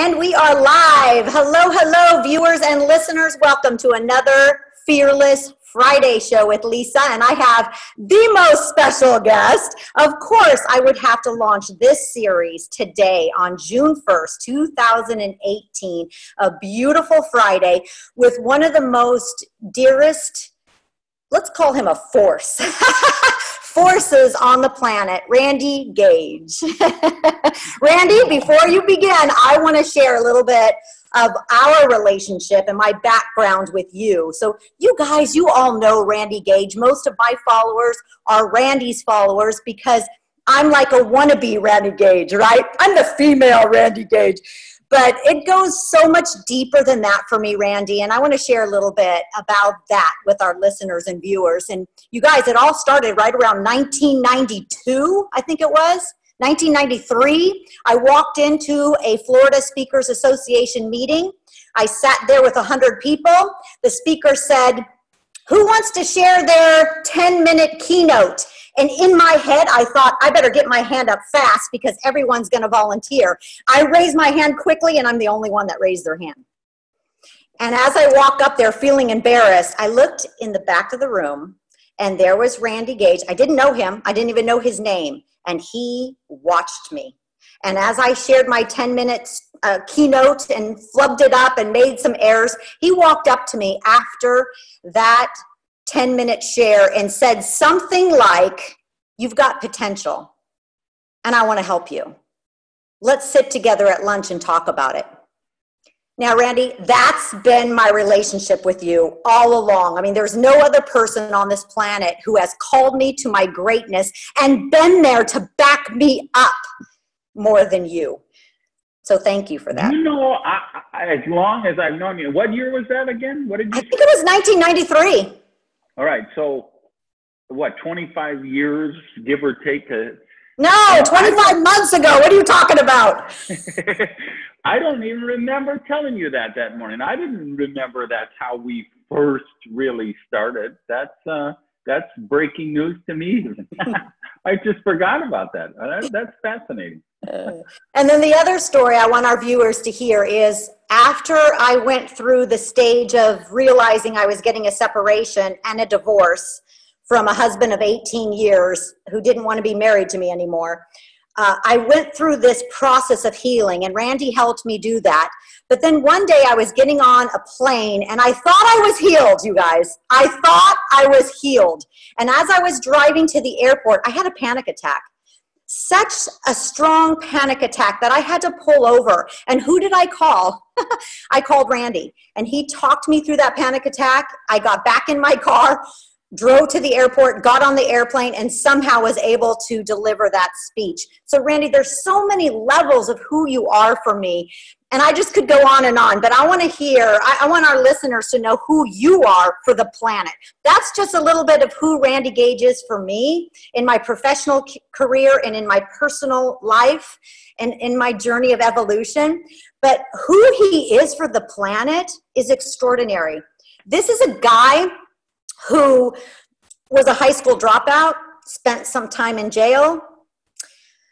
And we are live. Hello, hello, viewers and listeners. Welcome to another Fearless Friday show with Lisa. And I have the most special guest. Of course, I would have to launch this series today on June 1st, 2018, a beautiful Friday with one of the most dearest, let's call him a force. forces on the planet, Randy Gage. Randy, before you begin, I want to share a little bit of our relationship and my background with you. So, you guys, you all know Randy Gage. Most of my followers are Randy's followers because I'm like a wannabe Randy Gage, right? I'm the female Randy Gage. But it goes so much deeper than that for me, Randy. And I want to share a little bit about that with our listeners and viewers. And you guys, it all started right around 1992, I think it was. 1993, I walked into a Florida Speakers Association meeting. I sat there with 100 people. The speaker said, Who wants to share their 10 minute keynote? And in my head, I thought, I better get my hand up fast because everyone's going to volunteer. I raised my hand quickly, and I'm the only one that raised their hand. And as I walk up there feeling embarrassed, I looked in the back of the room, and there was Randy Gage. I didn't know him, I didn't even know his name, and he watched me. And as I shared my 10 minutes uh, keynote and flubbed it up and made some errors, he walked up to me after that 10 minute share and said something like, You've got potential, and I want to help you. Let's sit together at lunch and talk about it. Now, Randy, that's been my relationship with you all along. I mean, there's no other person on this planet who has called me to my greatness and been there to back me up more than you. So thank you for that. You know, I, I, as long as I've known you, what year was that again? What did you? I think it was 1993. All right. So, what, 25 years, give or take? To, no, 25 I, months ago. What are you talking about? I don't even remember telling you that that morning. I didn't remember that's how we first really started. That's uh, that's breaking news to me. I just forgot about that. that that's fascinating. and then the other story I want our viewers to hear is after I went through the stage of realizing I was getting a separation and a divorce from a husband of 18 years who didn't want to be married to me anymore, uh, I went through this process of healing, and Randy helped me do that. But then one day I was getting on a plane and I thought I was healed, you guys. I thought I was healed. And as I was driving to the airport, I had a panic attack such a strong panic attack that I had to pull over. And who did I call? I called Randy, and he talked me through that panic attack. I got back in my car, drove to the airport, got on the airplane, and somehow was able to deliver that speech. So, Randy, there's so many levels of who you are for me and I just could go on and on, but I want to hear, I, I, want our listeners to know who you are for the planet. That's just a little bit of who Randy Gage is for me in my professional career and in my personal life and in my journey of evolution. But who he is for the planet is extraordinary. This is a guy who was a high school dropout, spent some time in jail,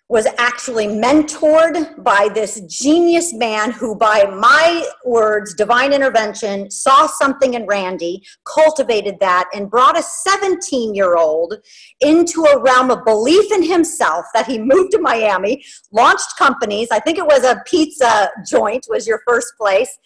was actually mentored by this genius man who, by my words, divine intervention, saw something in Randy, cultivated that, and brought a 17 year old into a realm of belief in himself that he moved to Miami, launched companies. I think it was a pizza joint, was your first place.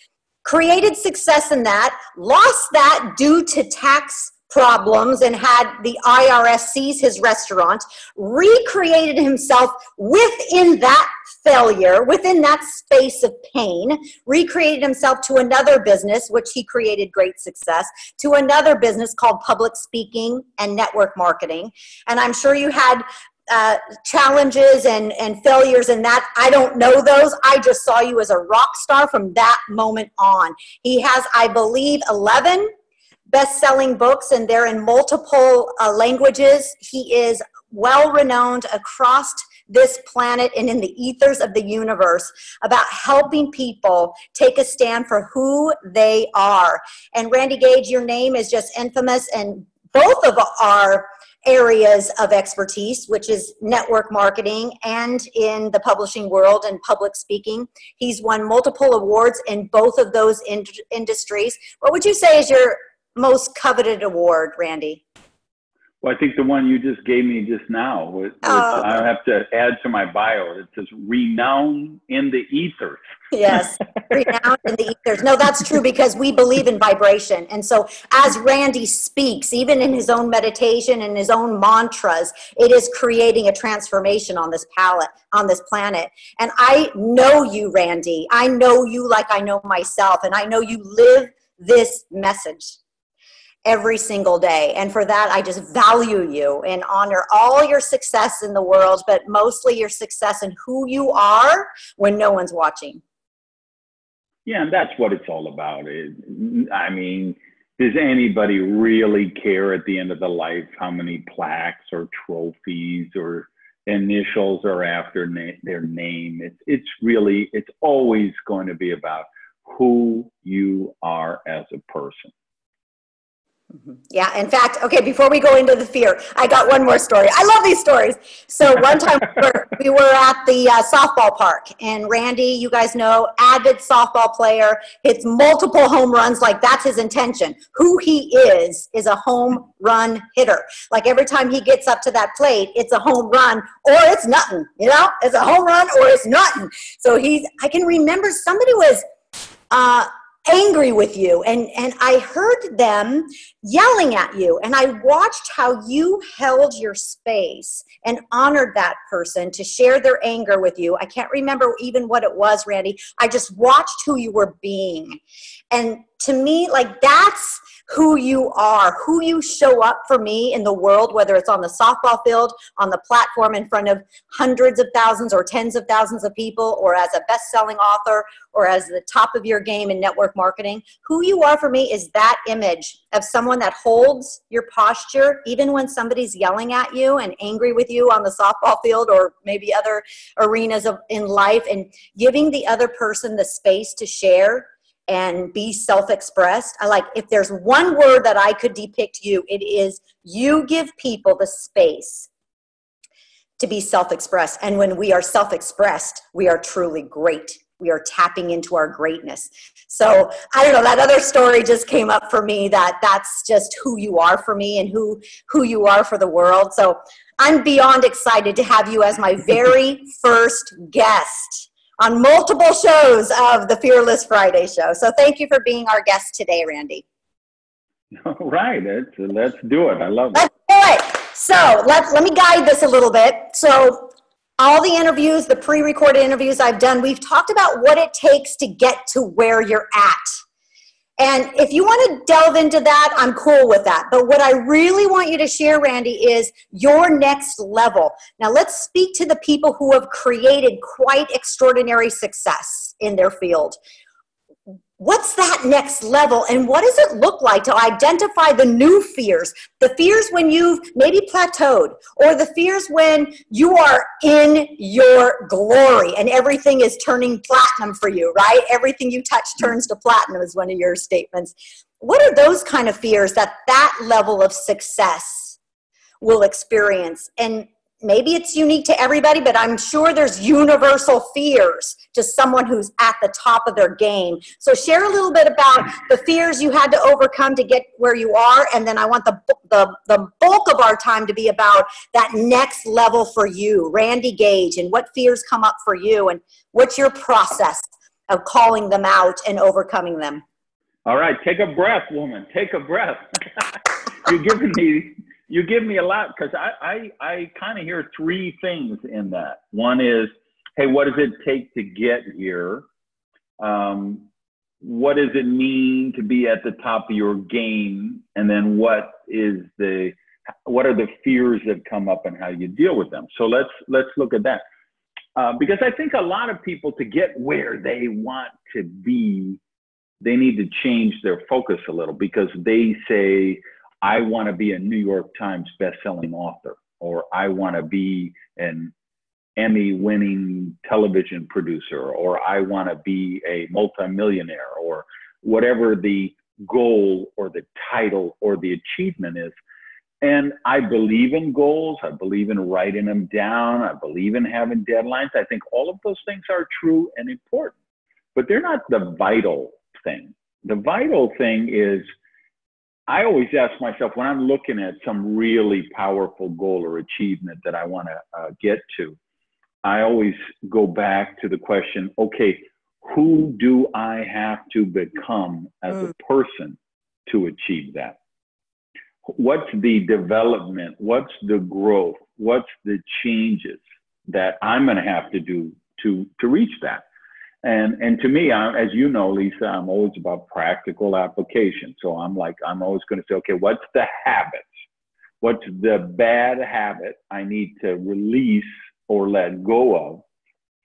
Created success in that, lost that due to tax problems and had the IRS seize his restaurant, recreated himself within that failure, within that space of pain, recreated himself to another business, which he created great success, to another business called public speaking and network marketing. And I'm sure you had uh, challenges and, and failures and that. I don't know those. I just saw you as a rock star from that moment on. He has i believe 11 best-selling books and they're in multiple uh, languages he is well renowned across this planet and in the ethers of the universe about helping people take a stand for who they are and randy gage your name is just infamous and both of our areas of expertise, which is network marketing and in the publishing world and public speaking. He's won multiple awards in both of those in- industries. What would you say is your most coveted award, Randy? Well, I think the one you just gave me just now, which, oh. I have to add to my bio. It says renown in the ethers. Yes, renown in the ethers. No, that's true because we believe in vibration. And so as Randy speaks, even in his own meditation and his own mantras, it is creating a transformation on this palette, on this planet. And I know you, Randy. I know you like I know myself. And I know you live this message every single day. And for that, I just value you and honor all your success in the world, but mostly your success in who you are when no one's watching. Yeah, and that's what it's all about. It, I mean, does anybody really care at the end of the life how many plaques or trophies or initials are after na- their name? It's it's really it's always going to be about who you are as a person. Mm-hmm. Yeah, in fact, okay, before we go into the fear, I got one more story. I love these stories. So, one time we, were, we were at the uh, softball park, and Randy, you guys know, avid softball player, hits multiple home runs, like that's his intention. Who he is, is a home run hitter. Like every time he gets up to that plate, it's a home run or it's nothing, you know? It's a home run or it's nothing. So, he's, I can remember somebody was, uh, angry with you and and i heard them yelling at you and i watched how you held your space and honored that person to share their anger with you. I can't remember even what it was randy. I just watched who you were being. And to me like that's who you are, who you show up for me in the world, whether it's on the softball field, on the platform in front of hundreds of thousands or tens of thousands of people, or as a best selling author, or as the top of your game in network marketing. Who you are for me is that image of someone that holds your posture, even when somebody's yelling at you and angry with you on the softball field or maybe other arenas of, in life, and giving the other person the space to share and be self-expressed. I like if there's one word that I could depict you, it is you give people the space to be self-expressed. And when we are self-expressed, we are truly great. We are tapping into our greatness. So I don't know, that other story just came up for me that that's just who you are for me and who who you are for the world. So I'm beyond excited to have you as my very first guest on multiple shows of the Fearless Friday show. So thank you for being our guest today, Randy. All right, let's, let's do it. I love let's it. Let's do it. So let, let me guide this a little bit. So all the interviews, the pre-recorded interviews I've done, we've talked about what it takes to get to where you're at. And if you want to delve into that, I'm cool with that. But what I really want you to share, Randy, is your next level. Now, let's speak to the people who have created quite extraordinary success in their field what's that next level? And what does it look like to identify the new fears? The fears when you've maybe plateaued or the fears when you are in your glory and everything is turning platinum for you right? Everything you touch turns to platinum is one of your statements. What are those kind of fears that that level of success will experience? And maybe it's unique to everybody, but I'm sure there's universal fears to someone who's at the top of their game. So share a little bit about the fears you had to overcome to get where you are, and then I want the the, the bulk of our time to be about that next level for you, Randy Gage, and what fears come up for you, and what's your process of calling them out and overcoming them. All right, take a breath, woman. Take a breath. You're giving me you give me a lot because I, I, I kind of hear three things in that. One is, hey, what does it take to get here? Um, what does it mean to be at the top of your game? And then what is the, what are the fears that come up and how you deal with them? So let's, let's look at that. Uh, because I think a lot of people to get where they want to be, they need to change their focus a little because they say, I want to be a New York Times best-selling author, or I want to be an Emmy-winning television producer, or I want to be a multimillionaire, or whatever the goal or the title or the achievement is. and I believe in goals. I believe in writing them down. I believe in having deadlines. I think all of those things are true and important, but they're not the vital thing. The vital thing is I always ask myself when I'm looking at some really powerful goal or achievement that I want to uh, get to, I always go back to the question okay, who do I have to become as mm. a person to achieve that? what's the development? What's the growth? What's the changes that I'm going to have to do to to reach that? And and to me, I, as you know, Lisa, I'm always about practical application. So I'm like, I'm always going to say, okay, what's the habits? What's the bad habit I need to release or let go of?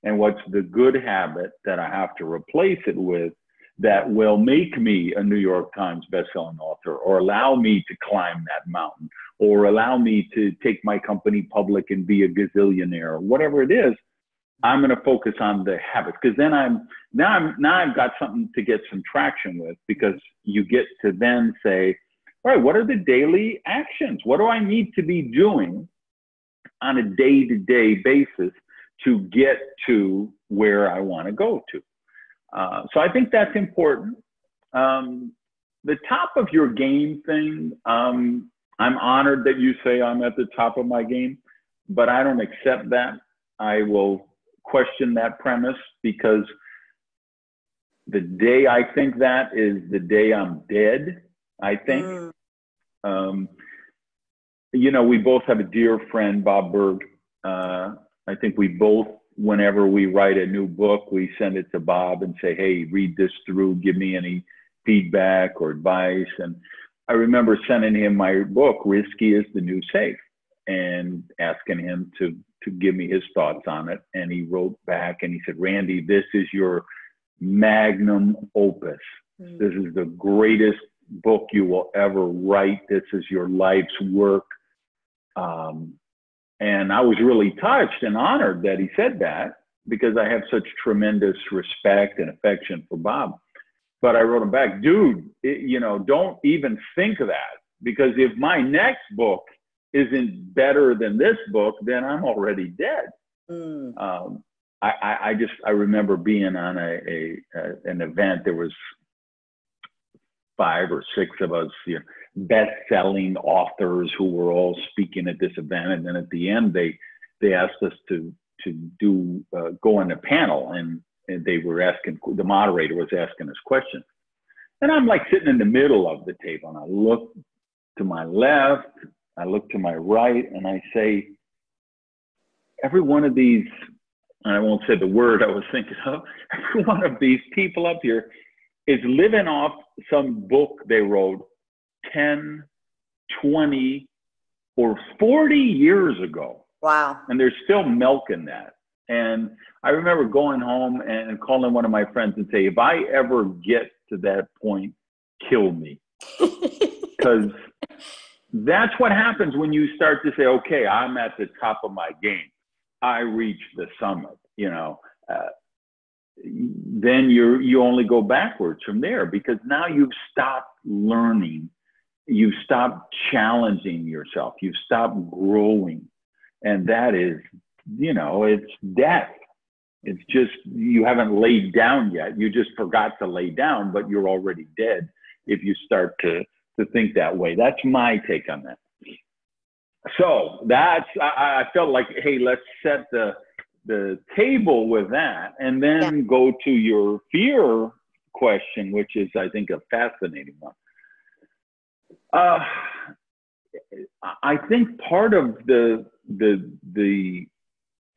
And what's the good habit that I have to replace it with that will make me a New York Times bestselling author or allow me to climb that mountain or allow me to take my company public and be a gazillionaire or whatever it is. I'm going to focus on the habits because then I'm now I'm now I've got something to get some traction with because you get to then say, all right, what are the daily actions? What do I need to be doing on a day to day basis to get to where I want to go to? Uh, so I think that's important. Um, the top of your game thing, um, I'm honored that you say I'm at the top of my game, but I don't accept that. I will question that premise because the day I think that is the day I'm dead, I think. Mm. Um, you know, we both have a dear friend, Bob Burg. Uh, I think we both whenever we write a new book, we send it to Bob and say, hey, read this through, give me any feedback or advice. And I remember sending him my book, Risky is the New Safe, and asking him to, to give me his thoughts on it. And he wrote back and he said, Randy, this is your magnum opus. Mm-hmm. This is the greatest book you will ever write. This is your life's work. Um, and I was really touched and honored that he said that because I have such tremendous respect and affection for Bob. But I wrote him back, dude, it, you know, don't even think of that because if my next book isn't better than this book, then I'm already dead. Mm. Um, I, I, I, just I remember being on a, a, a, an event. There was five or six of us, you know, best-selling authors who were all speaking at this event, and then at the end they they asked us to to do uh, go on a panel, and, and they were asking the moderator was asking us questions, and I'm like sitting in the middle of the table, and I look to my left, I look to my right, and I say, every one of these, and I won't say the word I was thinking of, every one of these people up here is living off some book they wrote 10, 20, or 40 years ago. Wow. And they're still milking that. And I remember going home and calling one of my friends and say, if I ever get to that point, kill me. Because that's what happens when you start to say, okay, I'm at the top of my game. I reached the summit, you know. Uh, then you you only go backwards from there because now you've stopped learning you've stopped challenging yourself you've stopped growing and that is you know it's death it's just you haven't laid down yet you just forgot to lay down but you're already dead if you start to to think that way. That's my take on that. So that's i, I felt like hey let's set the the table with that and then yeah. go to your fear question which is i think a fascinating one. Uh, I think part of the the the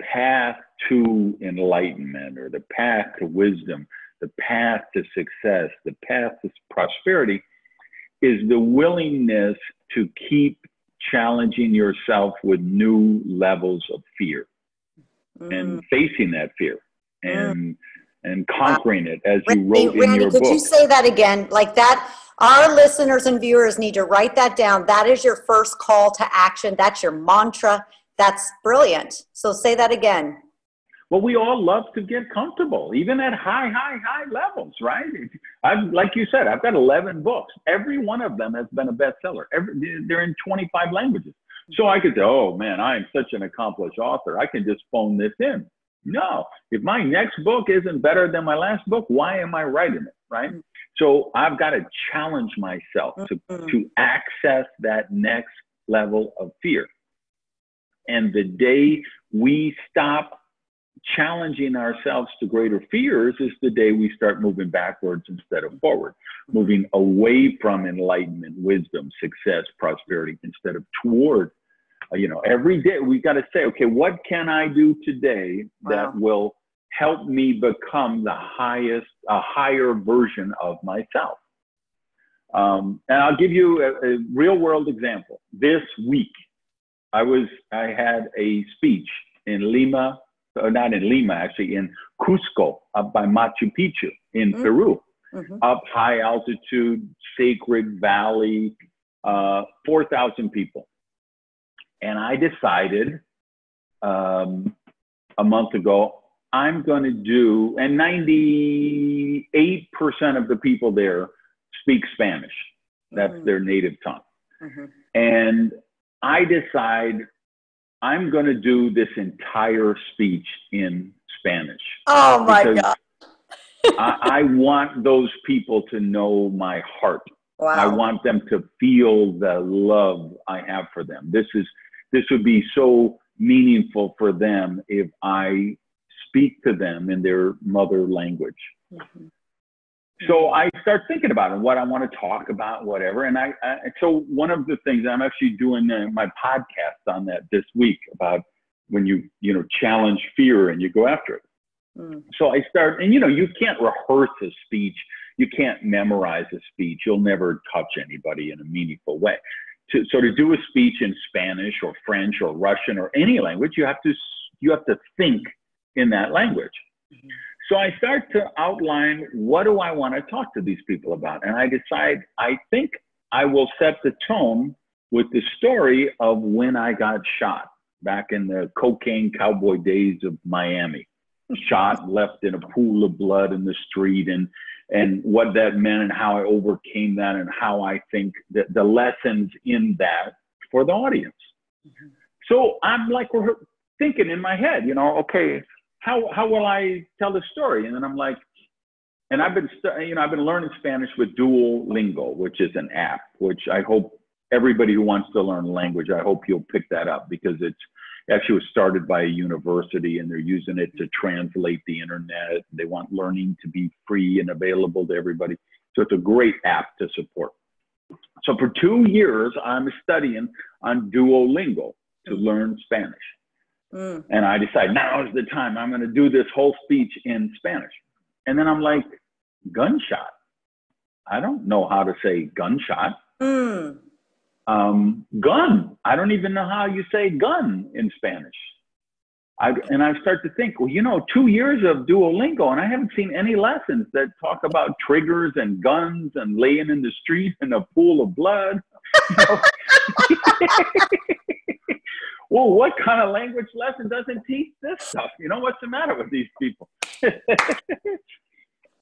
path to enlightenment or the path to wisdom, the path to success, the path to prosperity is the willingness to keep challenging yourself with new levels of fear mm. and facing that fear and mm. and conquering it as you wrote Randy, in your could book. Could you say that again? Like that our listeners and viewers need to write that down. That is your first call to action. That's your mantra. That's brilliant. So say that again. Well, we all love to get comfortable, even at high, high, high levels, right? I've, like you said, I've got 11 books. Every one of them has been a bestseller. Every, they're in 25 languages. So I could say, oh man, I am such an accomplished author. I can just phone this in. No, if my next book isn't better than my last book, why am I writing it? Right. So I've got to challenge myself to, mm-hmm. to access that next level of fear. And the day we stop challenging ourselves to greater fears is the day we start moving backwards instead of forward, moving away from enlightenment, wisdom, success, prosperity, instead of toward. Uh, you know, every day we've got to say, okay, what can I do today wow. that will help me become the highest, a higher version of myself? Um, and I'll give you a, a real world example. This week, I was, I had a speech in Lima, uh, not in Lima, actually in Cusco, up by Machu Picchu in mm-hmm. Peru, mm-hmm. up high altitude, sacred valley, uh, 4,000 people. And I decided um, a month ago, I'm going to do, and 98% of the people there speak Spanish. That's mm-hmm. their native tongue. Mm-hmm. And I decide I'm going to do this entire speech in Spanish. Oh my God. I, I, want those people to know my heart. Wow. I want them to feel the love I have for them. This is this would be so meaningful for them if I speak to them in their mother language. Mm-hmm so I start thinking about it, what I want to talk about, whatever. And I, I so one of the things I'm actually doing uh, my podcast on that this week about when you you know challenge fear and you go after it. Mm. So I start, and you know, you can't rehearse a speech, you can't memorize a speech, you'll never touch anybody in a meaningful way. To, so to do a speech in Spanish or French or Russian or any language, you have to you have to think in that language. Mm-hmm. So I start to outline what do I want to talk to these people about? And I decide I think I will set the tone with the story of when I got shot back in the cocaine cowboy days of Miami. Shot, left in a pool of blood in the street, and and what that meant, and how I overcame that, and how I think that the lessons in that for the audience. Mm-hmm. So I'm like, thinking in my head, you know, okay, how how will I tell the story? And then I'm like, and I've been you know I've been learning Spanish with Duolingo, which is an app, which I hope everybody who wants to learn language, I hope you'll pick that up because it's actually was started by a university and they're using it to translate the internet. They want learning to be free and available to everybody. So it's a great app to support. So for two years, I'm studying on Duolingo to learn Spanish. Mm. And I decide now is the time. I'm going to do this whole speech in Spanish. And then I'm like, gunshot. I don't know how to say gunshot. Mm. Um, gun. I don't even know how you say gun in Spanish. I, and I start to think, well, you know, two years of Duolingo, and I haven't seen any lessons that talk about triggers and guns and laying in the street in a pool of blood. well, what kind of language lesson doesn't teach this stuff? You know, what's the matter with these people?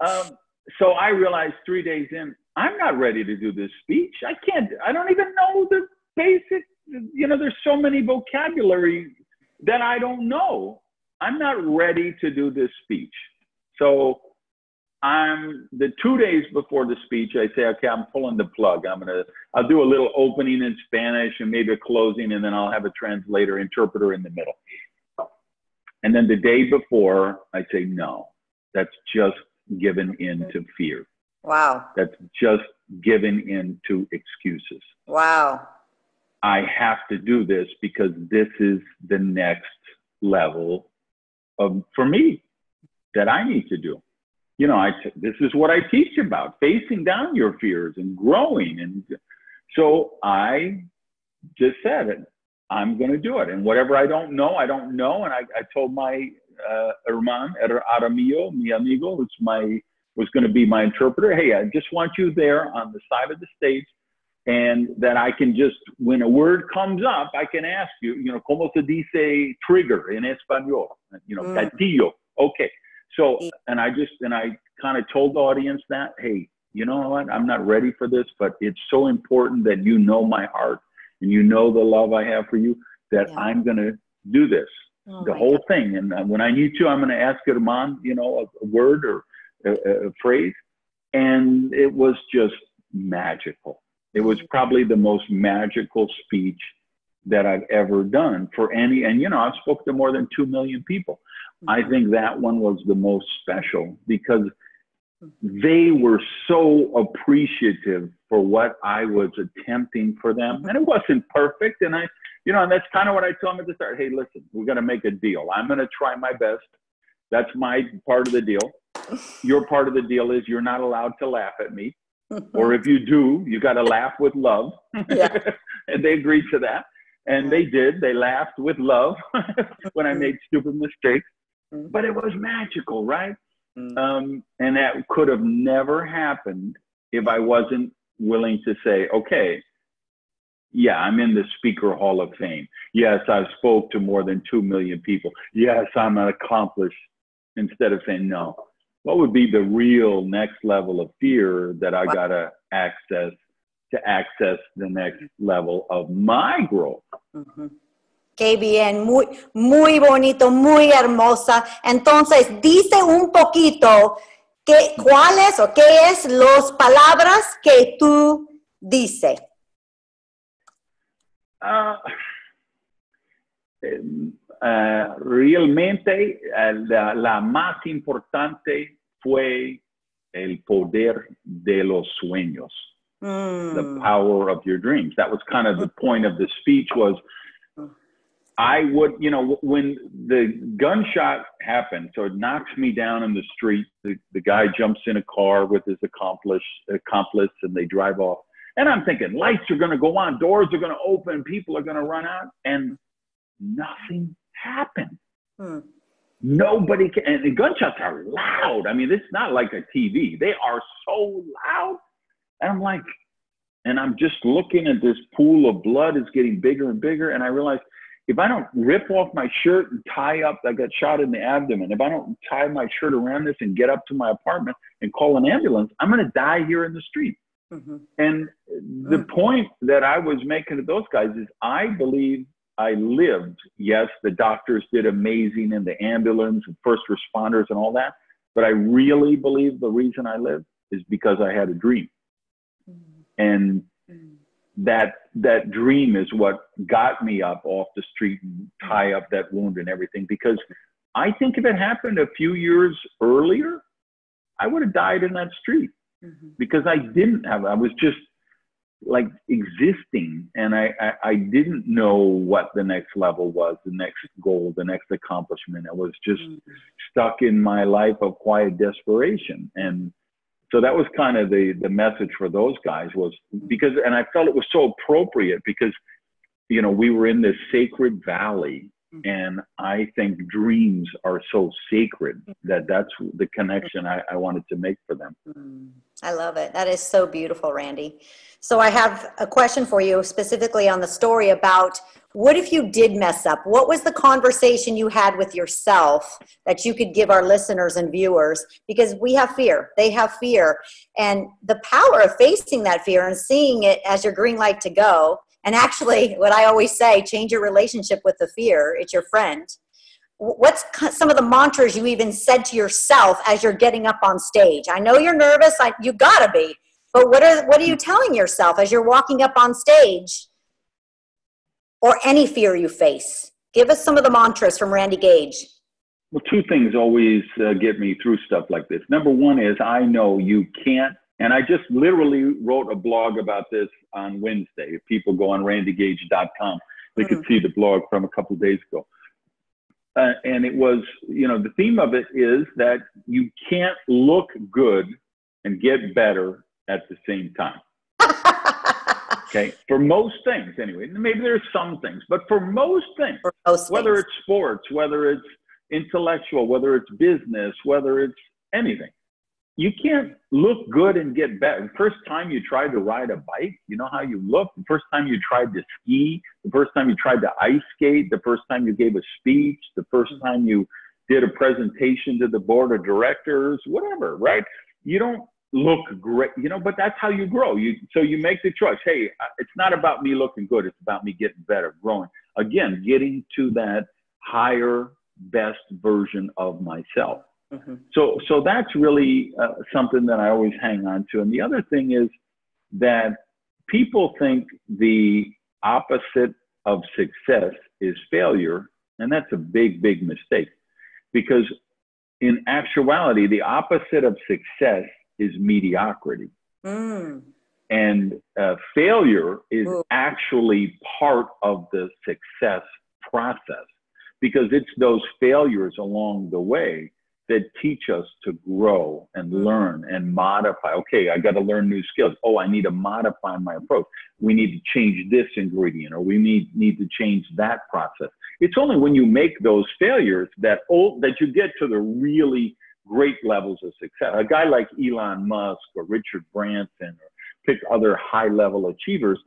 um, so I realized three days in, I'm not ready to do this speech. I can't, I don't even know the basic, you know, there's so many vocabulary that I don't know. I'm not ready to do this speech. So I'm the two days before the speech, I say, okay, I'm pulling the plug. I'm gonna, I'll do a little opening in Spanish and maybe a closing, and then I'll have a translator, interpreter in the middle. And then the day before, I say, no, that's just given in to fear. Wow. That's just given in to excuses. Wow. I have to do this because this is the next level of, for me, that I need to do you know, I t- this is what I teach about facing down your fears and growing. And so I just said it. I'm going to do it. And whatever I don't know, I don't know. And I, I told my uh, herman, Aramillo, mi amigo, who's my, was going to be my interpreter. Hey, I just want you there on the side of the stage and that I can just, when a word comes up, I can ask you, you know, como se dice trigger in español? You know, mm. gatillo. Okay. So, and I just, and I kind of told the audience that, hey, you know what? I'm not ready for this, but it's so important that you know my heart and you know the love I have for you that yeah. I'm going to do this, oh the whole God. thing. And uh, when I need to, I'm going to ask Herman, you know, a, a word or a, a phrase. And it was just magical. It was mm-hmm. probably the most magical speech that I've ever done for any, and you know, I've spoken to more than 2 million people. Mm-hmm. I think that one was the most special because mm-hmm. they were so appreciative for what I was attempting for them. Mm-hmm. And it wasn't perfect. And I, you know, and that's kind of what I told them at the start. Hey, listen, we're going to make a deal. I'm going to try my best. That's my part of the deal. Your part of the deal is you're not allowed to laugh at me. or if you do, you got to laugh with love. Yeah. and they agreed to that. And they did. They laughed with love when I made stupid mistakes. Mm-hmm. But it was magical, right? Mm-hmm. Um, and that could have never happened if I wasn't willing to say, okay, yeah, I'm in the Speaker Hall of Fame. Yes, I've spoke to more than 2 million people. Yes, I'm an accomplished, instead of saying, no, what would be the real next level of fear that I got to access to access the next level of my growth? Mm-hmm. Qué bien, muy, muy bonito, muy hermosa. Entonces, dice un poquito que, cuáles o qué es las palabras que tú dices. Uh, uh, realmente uh, la, la, más importante fue el poder de los sueños. Mm. The power of your dreams. That was kind of the point of the speech was I would, you know, when the gunshot happened, so it knocks me down in the street. The, the guy jumps in a car with his accomplice, accomplice, and they drive off. And I'm thinking, lights are going to go on, doors are going to open, people are going to run out, and nothing happened. Hmm. Nobody can, and the gunshots are loud. I mean, it's not like a TV. They are so loud. And I'm like, and I'm just looking at this pool of blood is getting bigger and bigger. And I realize if I don't rip off my shirt and tie up, I got shot in the abdomen. If I don't tie my shirt around this and get up to my apartment and call an ambulance, I'm going to die here in the street. Mm-hmm. And the mm. point that I was making to those guys is I believe I lived. Yes, the doctors did amazing and the ambulance and first responders and all that. But I really believe the reason I lived is because I had a dream. Mm-hmm. And mm-hmm. That that dream is what got me up off the street and tie up that wound and everything. Because I think if it happened a few years earlier, I would have died in that street mm-hmm. because I didn't have. I was just like existing and I, I, I didn't know what the next level was the next goal the next accomplishment i was just mm-hmm. stuck in my life of quiet desperation and so that was kind of the the message for those guys was because and i felt it was so appropriate because you know we were in this sacred valley. And i think dreams are so sacred that that's the connection i, I wanted to make for them mm. i love it that is so beautiful randy so I have a question for you specifically on the story about what if you did mess up? What was the conversation you had with yourself that you could give our listeners and viewers? Because we have fear, they have fear. And the power of facing that fear and seeing it as your green light to go. And actually, what I always say change your relationship with the fear, it's your friend. What's some of the mantras you even said to yourself as you're getting up on stage? I know you're nervous, I, you gotta be but what are what are you telling yourself as you're walking up on stage or any fear you face? Give us some of the mantras from Randy Gage. Well, two things always uh, get me through stuff like this. Number one is I know you can't, and I just literally wrote a blog about this on Wednesday. If people go on randygage.com, they mm-hmm. could see the blog from a couple days ago. Uh, and it was, you know, the theme of it is that you can't look good and get better at the same time. okay, for most things, anyway. Maybe there's some things, but for most things, for most whether things. it's sports, whether it's intellectual, whether it's business, whether it's anything, you can't look good and get better. The first time you tried to ride a bike, you know how you look. The first time you tried to ski, the first time you tried to ice skate, the first time you gave a speech, the first mm-hmm. time you did a presentation to the board of directors, whatever, right? You don't look great, you know, but that's how you grow. You so you make the choice. Hey, uh, it's not about me looking good, it's about me getting better, growing. Again, getting to that higher best version of myself. Mm-hmm. So, so that's really uh, something that I always hang on to. And the other thing is that people think the opposite of success is failure, and that's a big, big mistake because in actuality, the opposite of success is mediocrity. Mm. And uh, failure is Ooh. actually part of the success process because it's those failures along the way that teach us to grow and mm-hmm. learn and modify. Okay, I got to learn new skills. Oh, I need to modify my approach. We need to change this ingredient or we need, need to change that process. It's only when you make those failures that, oh, that you get to the really great levels of success. A guy like Elon Musk or Richard Branson or pick other high level achievers,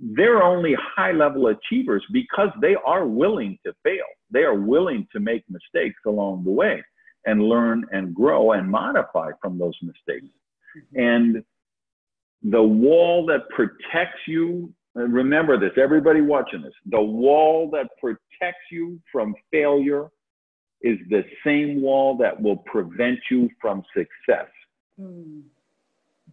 they're only high level achievers because they are willing to fail. They are willing to make mistakes along the way and learn and grow and modify from those mistakes. Mm-hmm. And the wall that protects you, remember this, everybody watching this, the wall that protects you from failure is the same wall that will prevent you from success. Mm.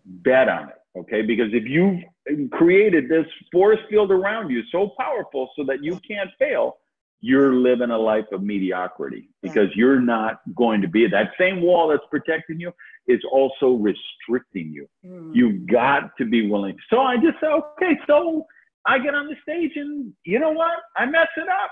Bet on it, okay? Because if you've created this force field around you so powerful so that you can't fail, you're living a life of mediocrity because yeah. you're not going to be that same wall that's protecting you is also restricting you. Mm. You've got to be willing. So I just say, okay, so I get on the stage and you know what? I mess it up.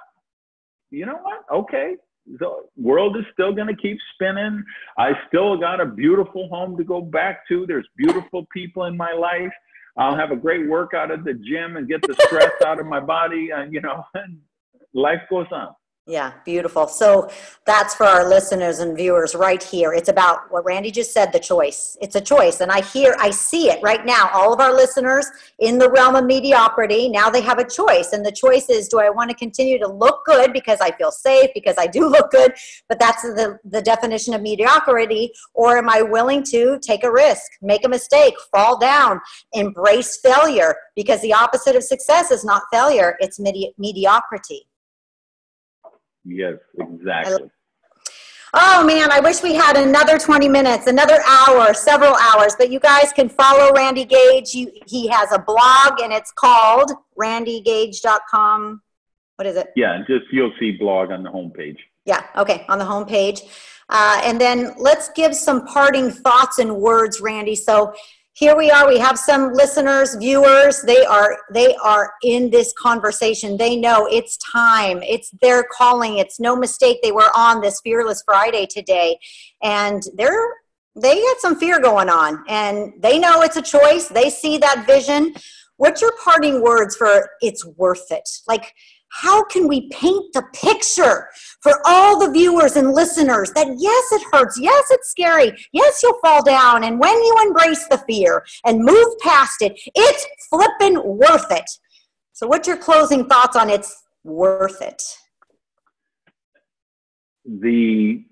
You know what? Okay. The world is still going to keep spinning. I still got a beautiful home to go back to. There's beautiful people in my life. I'll have a great workout at the gym and get the stress out of my body. And, you know, and life goes on. Yeah, beautiful. So that's for our listeners and viewers right here. It's about what Randy just said the choice. It's a choice. And I hear, I see it right now. All of our listeners in the realm of mediocrity, now they have a choice. And the choice is do I want to continue to look good because I feel safe, because I do look good? But that's the, the definition of mediocrity. Or am I willing to take a risk, make a mistake, fall down, embrace failure? Because the opposite of success is not failure, it's medi- mediocrity. Yes, exactly. Oh man, I wish we had another 20 minutes, another hour, several hours, but you guys can follow Randy Gage. You, he has a blog and it's called randygage.com. What is it? Yeah, just you'll see blog on the homepage. Yeah, okay, on the homepage. Uh, and then let's give some parting thoughts and words, Randy. So here we are we have some listeners viewers they are they are in this conversation. They know it's time it's their calling it's no mistake they were on this fearless friday today. And they're they had some fear going on and they know it's a choice they see that vision. What's your parting words for it's worth it like how can we paint the picture for all the viewers and listeners that yes, it hurts, yes, it's scary, yes, you'll fall down, and when you embrace the fear and move past it, it's flippin' worth it. So, what's your closing thoughts on it's worth it? The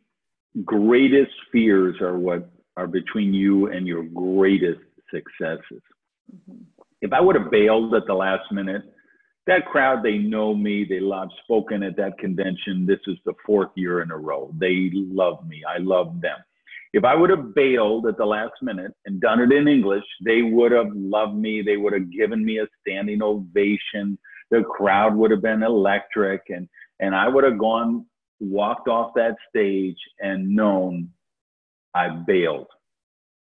greatest fears are what are between you and your greatest successes. Mm-hmm. If I would have bailed at the last minute, that crowd, they know me. They love spoken at that convention. This is the fourth year in a row. They love me. I love them. If I would have bailed at the last minute and done it in English, they would have loved me. They would have given me a standing ovation. The crowd would have been electric, and and I would have gone, walked off that stage, and known I bailed.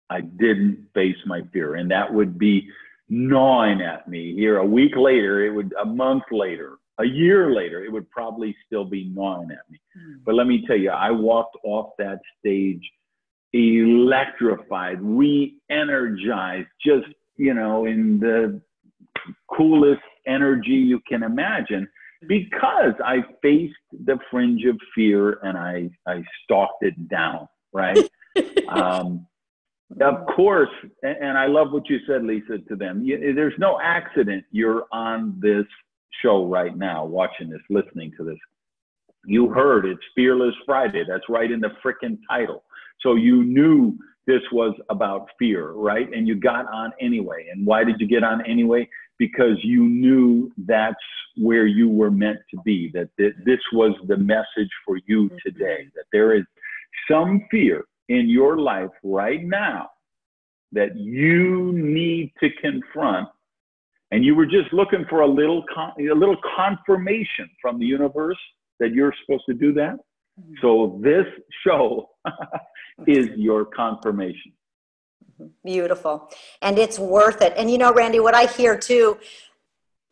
I didn't face my fear, and that would be gnawing at me here a week later it would a month later a year later it would probably still be gnawing at me mm. but let me tell you i walked off that stage electrified re-energized just you know in the coolest energy you can imagine because i faced the fringe of fear and i i stalked it down right um, Of course, and I love what you said, Lisa, to them. There's no accident you're on this show right now, watching this, listening to this. You heard it's Fearless Friday. That's right in the freaking title. So you knew this was about fear, right? And you got on anyway. And why did you get on anyway? Because you knew that's where you were meant to be, that this was the message for you mm-hmm. today, that there is some fear in your life right now that you need to confront. And you were just looking for a little con- a little confirmation from the universe that you're supposed to do that. Mm-hmm. so this show is your confirmation. Beautiful. And it's worth it. And you know randy what i hear too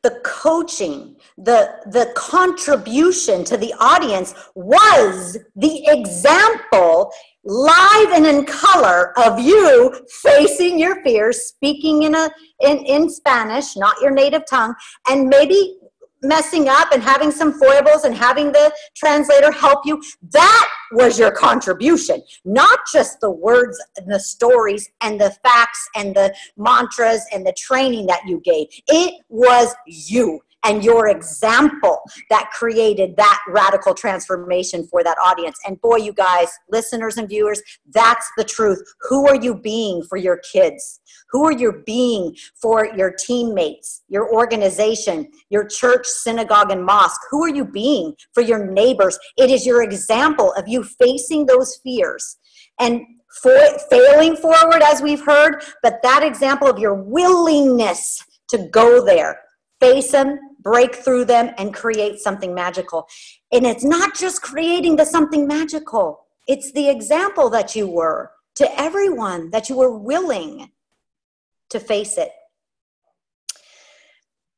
the coaching, the, the contribution to the audience was the example live and in color of you facing your fears, speaking in a in, in Spanish, not your native tongue, and maybe messing up and having some foibles and having the translator help you. That was your contribution, not just the words and the stories and the facts and the mantras and the training that you gave. It was you and your example that created that radical transformation for that audience. And boy, you guys, listeners and viewers, that's the truth. Who are you being for your kids? Who are you being for your teammates, your organization, your church, synagogue, and mosque? Who are you being for your neighbors? It is your example of you facing those fears and for, failing forward, as we've heard, but that example of your willingness to go there, face them, break through them, and create something magical. And it's not just creating the something magical, it's the example that you were to everyone, that you were willing to face it.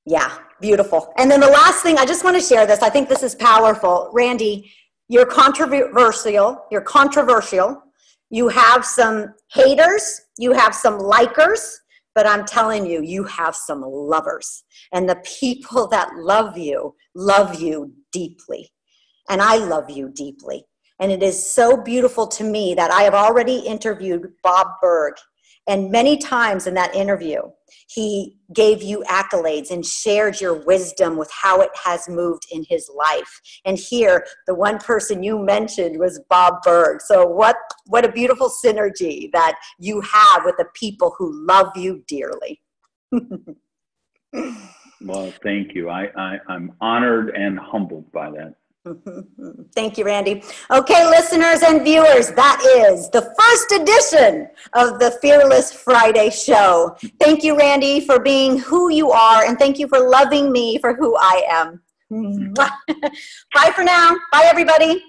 Yeah, beautiful. And then the last thing, I just want to share this. I think this is powerful. Randy, you're controversial. You're controversial. You have some haters, you have some likers, but I'm telling you, you have some lovers. And the people that love you, love you deeply. And I love you deeply. And it is so beautiful to me that I have already interviewed Bob Burg. And many times in that interview, he gave you accolades and shared your wisdom with how it has moved in his life. And here, the one person you mentioned was Bob Burg. So what what a beautiful synergy that you have with the people who love you dearly. well, thank you. I, I, I'm honored and humbled by that. Thank you, Randy. Okay, listeners and viewers, that is the first edition of the Fearless Friday show. Thank you, Randy, for being who you are, and thank you for loving me for who I am. Bye for now. Bye, everybody.